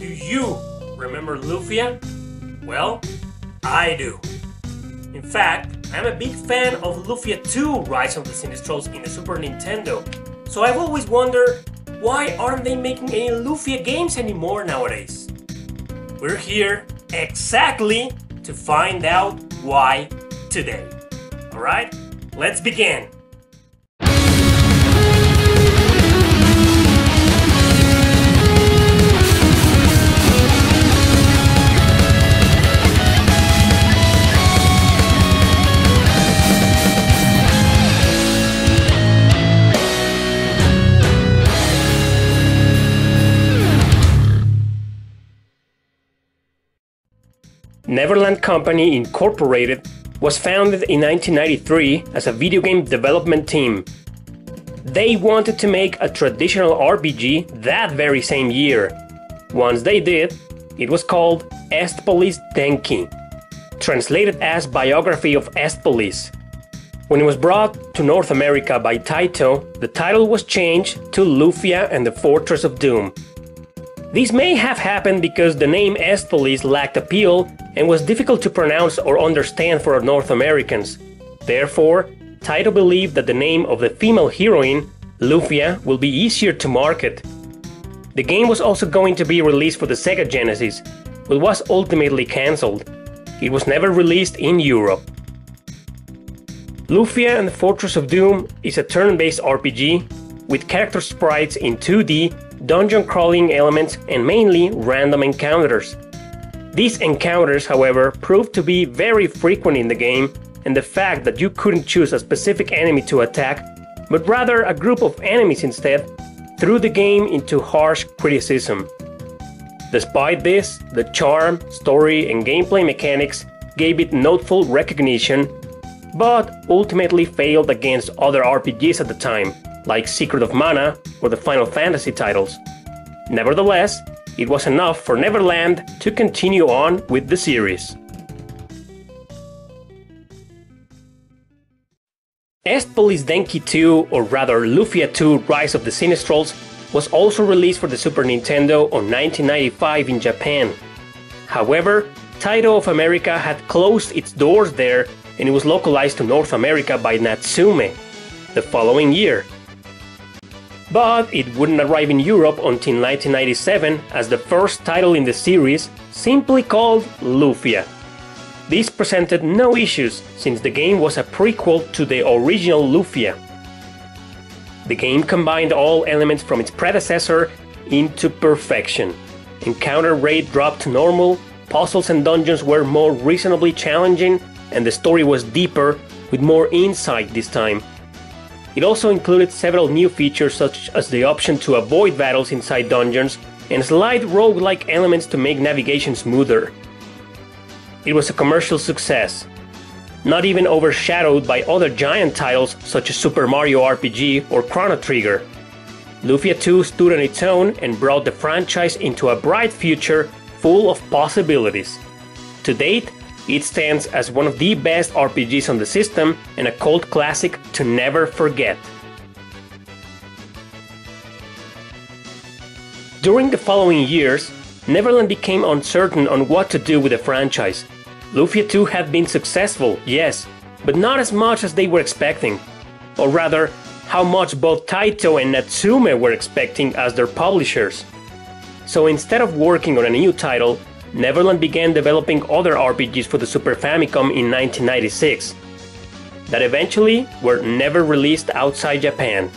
Do you remember Lufia? Well, I do. In fact, I'm a big fan of Lufia 2 Rise of the Sinistrals in the Super Nintendo, so I've always wondered why aren't they making any Lufia games anymore nowadays? We're here exactly to find out why today. Alright, let's begin. Neverland Company Incorporated was founded in 1993 as a video game development team. They wanted to make a traditional RPG that very same year. Once they did, it was called Estpolis Denki, translated as Biography of Estpolis. When it was brought to North America by Taito, the title was changed to Lufia and the Fortress of Doom. This may have happened because the name Estpolis lacked appeal and was difficult to pronounce or understand for North Americans. Therefore, Taito believed that the name of the female heroine, Lufia, will be easier to market. The game was also going to be released for the Sega Genesis, but was ultimately cancelled. It was never released in Europe. Lufia and the Fortress of Doom is a turn based RPG with character sprites in 2D, dungeon crawling elements, and mainly random encounters. These encounters, however, proved to be very frequent in the game, and the fact that you couldn't choose a specific enemy to attack, but rather a group of enemies instead, threw the game into harsh criticism. Despite this, the charm, story, and gameplay mechanics gave it notable recognition, but ultimately failed against other RPGs at the time, like Secret of Mana or the Final Fantasy titles. Nevertheless, it was enough for Neverland to continue on with the series. Est Denki 2, or rather Lufia 2 Rise of the Sinistrals, was also released for the Super Nintendo on 1995 in Japan. However, Taito of America had closed its doors there and it was localized to North America by Natsume the following year. But it wouldn't arrive in Europe until 1997 as the first title in the series, simply called Lufia. This presented no issues since the game was a prequel to the original Lufia. The game combined all elements from its predecessor into perfection. Encounter rate dropped to normal, puzzles and dungeons were more reasonably challenging, and the story was deeper with more insight this time. It also included several new features such as the option to avoid battles inside dungeons and slight roguelike elements to make navigation smoother. It was a commercial success, not even overshadowed by other giant titles such as Super Mario RPG or Chrono Trigger. Lufia 2 stood on its own and brought the franchise into a bright future full of possibilities. To date, it stands as one of the best RPGs on the system and a cult classic to never forget. During the following years, Neverland became uncertain on what to do with the franchise. Lufia 2 had been successful, yes, but not as much as they were expecting. Or rather, how much both Taito and Natsume were expecting as their publishers. So instead of working on a new title, Neverland began developing other RPGs for the Super Famicom in 1996 that eventually were never released outside Japan.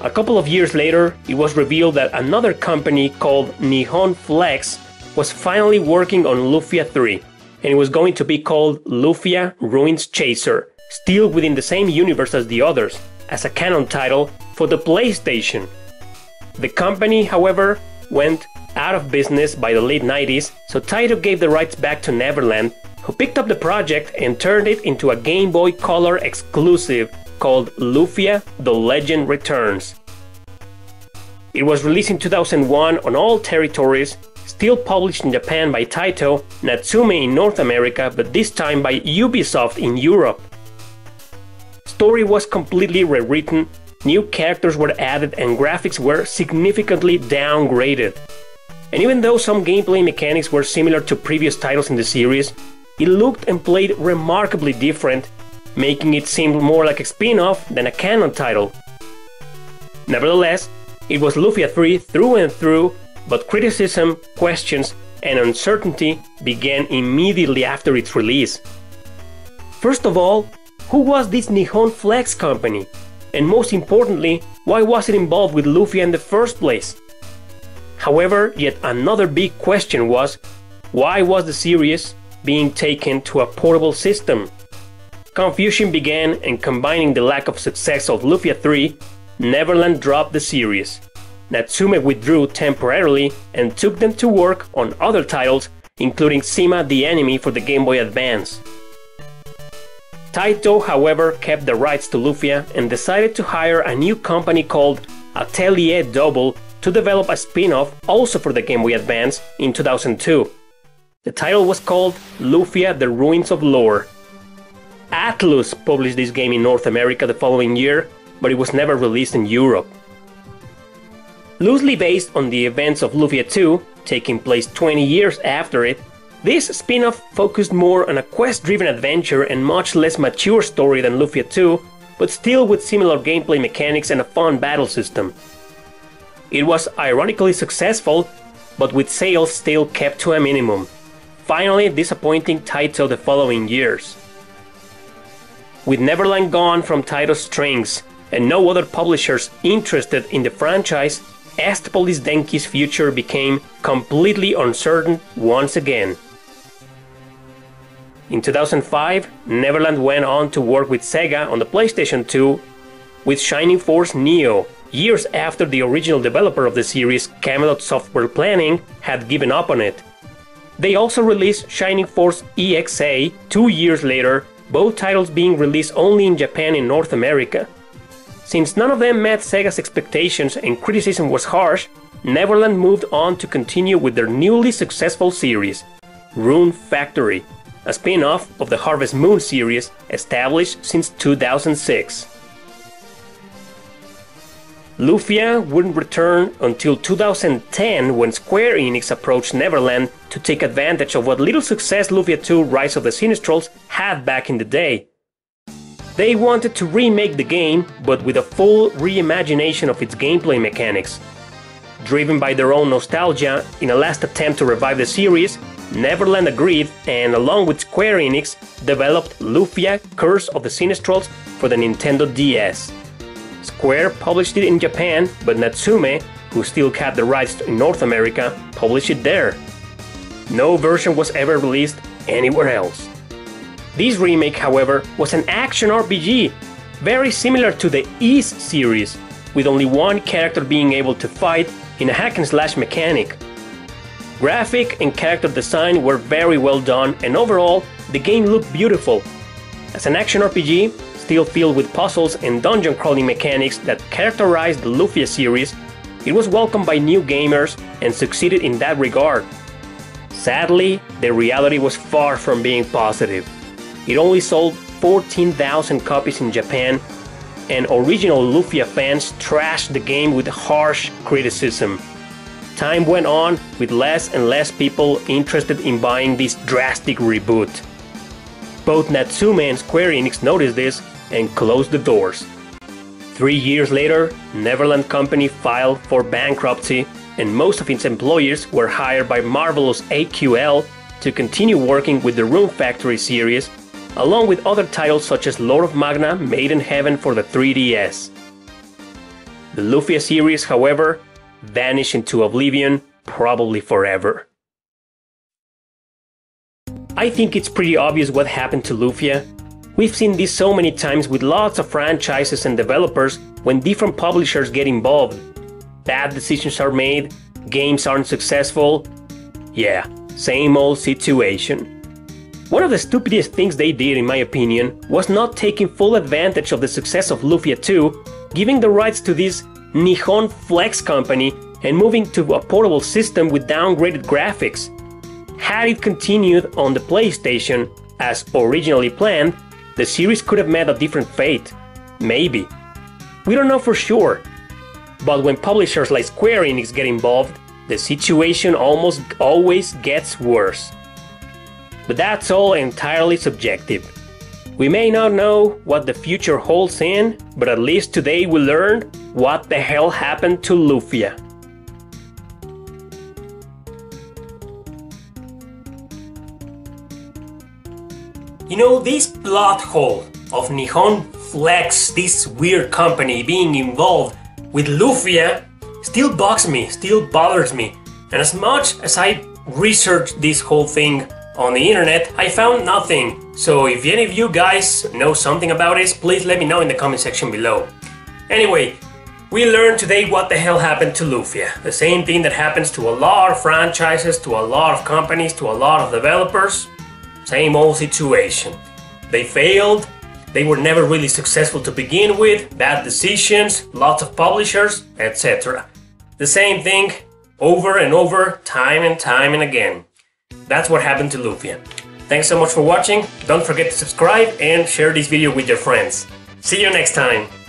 A couple of years later, it was revealed that another company called Nihon Flex was finally working on Lufia 3, and it was going to be called Lufia Ruins Chaser, still within the same universe as the others, as a canon title for the PlayStation. The company, however, went out of business by the late 90s, so Taito gave the rights back to Neverland, who picked up the project and turned it into a Game Boy Color exclusive called Lufia The Legend Returns. It was released in 2001 on all territories, still published in Japan by Taito, Natsume in North America, but this time by Ubisoft in Europe. Story was completely rewritten, new characters were added and graphics were significantly downgraded. And even though some gameplay mechanics were similar to previous titles in the series, it looked and played remarkably different, making it seem more like a spin off than a canon title. Nevertheless, it was Lufia 3 through and through, but criticism, questions, and uncertainty began immediately after its release. First of all, who was this Nihon Flex company? And most importantly, why was it involved with Lufia in the first place? However, yet another big question was why was the series being taken to a portable system? Confusion began, and combining the lack of success of Lufia 3, Neverland dropped the series. Natsume withdrew temporarily and took them to work on other titles, including Sima the Enemy for the Game Boy Advance. Taito, however, kept the rights to Lufia and decided to hire a new company called Atelier Double to develop a spin off also for the Game Boy Advance in 2002. The title was called Lufia The Ruins of Lore. Atlus published this game in North America the following year, but it was never released in Europe. Loosely based on the events of Lufia 2, taking place 20 years after it, this spin off focused more on a quest driven adventure and much less mature story than Lufia 2, but still with similar gameplay mechanics and a fun battle system. It was ironically successful, but with sales still kept to a minimum. Finally, disappointing Taito the following years. With Neverland gone from Taito's strings and no other publishers interested in the franchise, Estpolis Denki's future became completely uncertain once again. In 2005, Neverland went on to work with Sega on the PlayStation 2 with Shining Force Neo, years after the original developer of the series, Camelot Software Planning, had given up on it. They also released Shining Force EXA two years later, both titles being released only in Japan and North America. Since none of them met Sega's expectations and criticism was harsh, Neverland moved on to continue with their newly successful series, Rune Factory, a spin off of the Harvest Moon series established since 2006. Lufia wouldn't return until 2010 when Square Enix approached Neverland to take advantage of what little success Lufia 2 Rise of the Sinistrals had back in the day. They wanted to remake the game, but with a full reimagination of its gameplay mechanics. Driven by their own nostalgia, in a last attempt to revive the series, Neverland agreed and, along with Square Enix, developed Lufia Curse of the Sinistrals for the Nintendo DS. Square published it in Japan, but Natsume, who still kept the rights in North America, published it there. No version was ever released anywhere else. This remake, however, was an action RPG, very similar to the Ys series, with only one character being able to fight in a hack and slash mechanic. Graphic and character design were very well done, and overall, the game looked beautiful. As an action RPG, still filled with puzzles and dungeon crawling mechanics that characterized the Lufia series, it was welcomed by new gamers and succeeded in that regard. Sadly, the reality was far from being positive. It only sold 14,000 copies in Japan, and original Lufia fans trashed the game with harsh criticism. Time went on with less and less people interested in buying this drastic reboot. Both Natsume and Square Enix noticed this and closed the doors. Three years later, Neverland Company filed for bankruptcy, and most of its employees were hired by Marvelous AQL to continue working with the Rune Factory series along with other titles such as Lord of Magna Made in Heaven for the 3DS. The Lufia series, however, vanished into oblivion, probably forever. I think it's pretty obvious what happened to Lufia. We've seen this so many times with lots of franchises and developers when different publishers get involved. Bad decisions are made, games aren't successful. Yeah, same old situation. One of the stupidest things they did, in my opinion, was not taking full advantage of the success of Lufia 2, giving the rights to this Nihon Flex company and moving to a portable system with downgraded graphics. Had it continued on the PlayStation as originally planned, the series could have met a different fate. Maybe. We don't know for sure. But when publishers like Square Enix get involved, the situation almost always gets worse. But that's all entirely subjective. We may not know what the future holds in, but at least today we learned what the hell happened to Lufia. You know, this plot hole of Nihon Flex, this weird company being involved with Lufia, still bugs me, still bothers me. And as much as I researched this whole thing on the internet, I found nothing. So if any of you guys know something about this, please let me know in the comment section below. Anyway, we learned today what the hell happened to Lufia. The same thing that happens to a lot of franchises, to a lot of companies, to a lot of developers. Same old situation. They failed, they were never really successful to begin with, bad decisions, lots of publishers, etc. The same thing over and over, time and time and again. That's what happened to Lufia. Thanks so much for watching, don't forget to subscribe and share this video with your friends. See you next time!